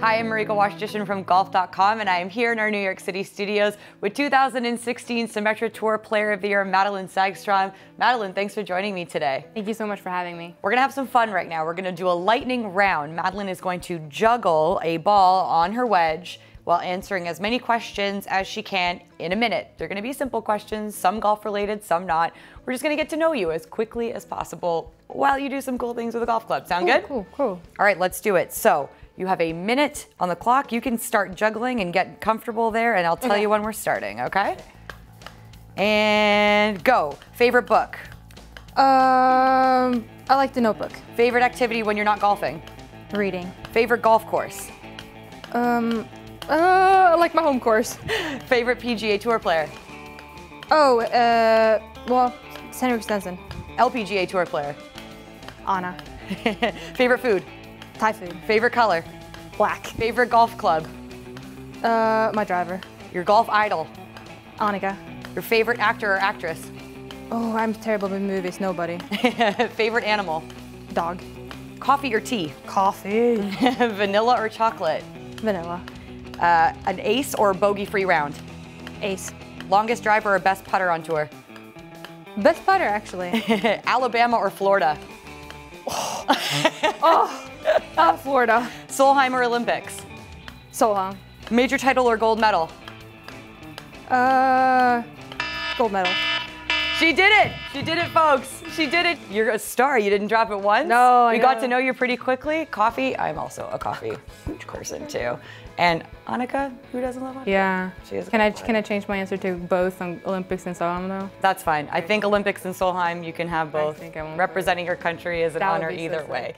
Hi, I'm Marika Washington from golf.com, and I am here in our New York City studios with 2016 Symetra Tour Player of the Year, Madelene Sagstrom. Madelene, thanks for joining me today. Thank you so much for having me. We're gonna have some fun right now. We're gonna do a lightning round. Madelene is going to juggle a ball on her wedge while answering as many questions as she can in a minute. They're gonna be simple questions, some golf related, some not. We're just gonna get to know you as quickly as possible while you do some cool things with a golf club. Sound cool, good? Cool, cool. All right, let's do it. So you have a minute on the clock. You can start juggling and get comfortable there, and I'll tell Okay. you when we're starting, okay? And go. Favorite book? Um, I like the notebook. Favorite activity when you're not golfing? Reading. Favorite golf course? Um, uh, I like my home course. Favorite PGA Tour player? Oh, uh, well, Henrik Stenson. LPGA Tour player? Anna. Favorite food? Thai food. Favorite color? Black. Favorite golf club? Uh, my driver. Your golf idol? Annika. Your favorite actor or actress? Oh, I'm terrible with movies. Nobody. favorite animal? Dog. Coffee or tea? Coffee. Vanilla or chocolate? Vanilla. Uh, an ace or bogey-free round? Ace. Longest driver or best putter on tour? Best putter, actually. Alabama or Florida? Ah, Florida. Solheim or Olympics? Solheim. Major title or gold medal? Uh, gold medal. She did it! She did it, folks! She did it! You're a star. You didn't drop it once. No, I We got know. to know you pretty quickly. Coffee, I'm also a coffee huge person too. And Annika, who doesn't love Annika? Yeah. She is Can I can I change my answer to both on Olympics and Solheim though? That's fine. I think Olympics and Solheim, you can have both. think I won't Representing your country is an That honor so either sick. way.